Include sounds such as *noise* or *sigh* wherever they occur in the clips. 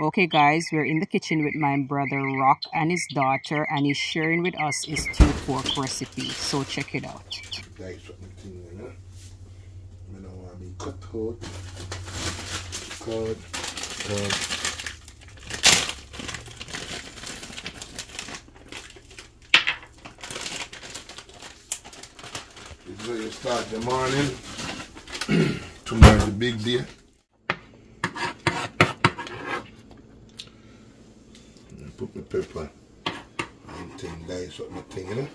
Okay guys, we're in the kitchen with my brother Rack and his daughter and he's sharing with us his stew pork recipe. So check it out. Guys, what thing you know? Cut out. Cut, cut. This is how you start the morning. *clears throat* Tomorrow's a big day. Put my pepper and thing dice up my thing, you know.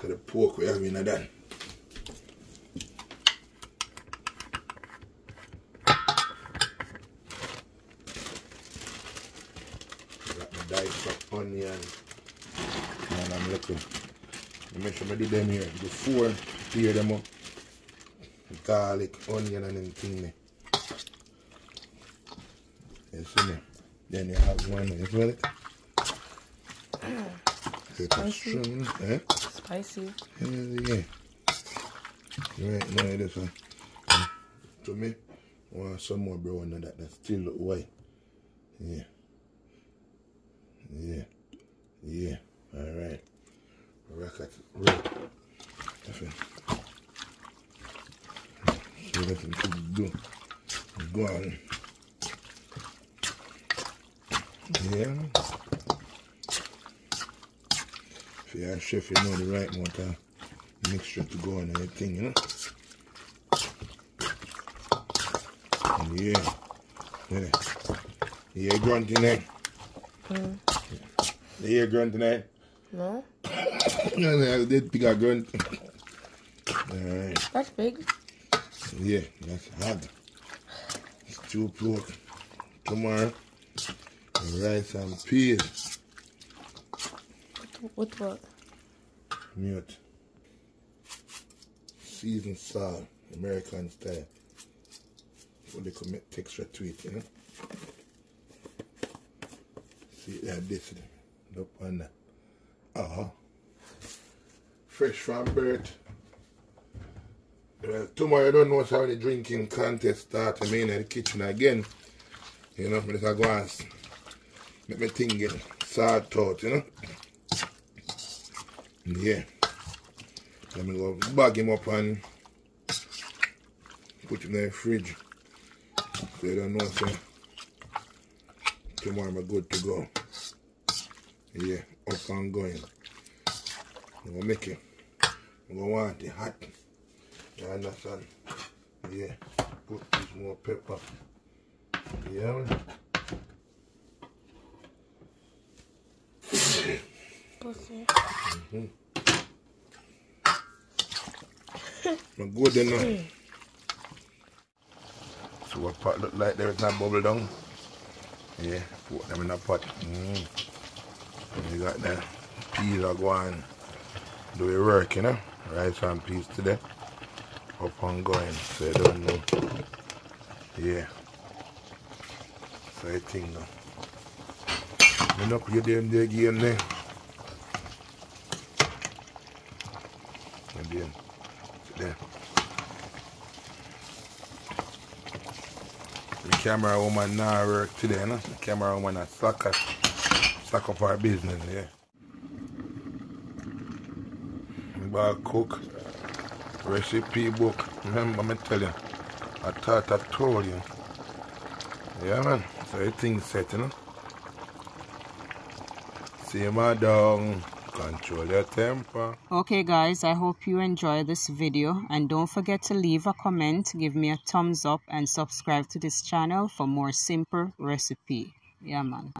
To the pork we have in my dice up onion and I'm looking. Make sure I did them here before tear them up. Garlic, onion and everything there. See me? Then you have one, feel it? Spicy. Eh? Spicy. Hell yeah. Right now, this one. To me, I want some more brown than that. That still look white. Yeah. Yeah. Yeah. Rocket. Right. It. So that's what we do. Go on. Yeah. If you're a chef, you know the right amount of mixture to go on anything, you know? Yeah. Yeah. You hear grunting there? Mm. You hear grunting there? No? No, no, they think I grunt. Alright. That's big. Yeah, that's hard. Stew pork. Tomorrow. Rice and peas. With what? Mute. Seasoned salt. American style. So they could make texture to it, you know? See like this. Up on that. Uh-huh. Fresh from birth. Well, tomorrow I don't know how the drinking contest start. I mean, in the kitchen again. You know, but I go and s- make my thing get eh, salt out, you know? Yeah. Let me go bag him up and put him in the fridge. So you don't know, so tomorrow I'm good to go. Yeah, up and going. I'm gonna make it. I'm gonna want it hot. You understand? Yeah. Put this more pepper. Yeah. I'm good enough. So what pot look like there is not bubble down. Yeah, put them in a pot. Mm. You got the peas are going do your work, you know. Rice and peas today. Up and going. So you don't know. Yeah. So I think now. You know, you them there again there. And then, there. The camera woman now work today, no? The camera woman a suck up, suck up our business, yeah. About cook, recipe book. Remember me tell you, I thought I told you. Yeah, man. So everything's set, you know. Control your temper. Okay guys, I hope you enjoy this video and don't forget to leave a comment, give me a thumbs up and subscribe to this channel for more simple recipe. Yeah man.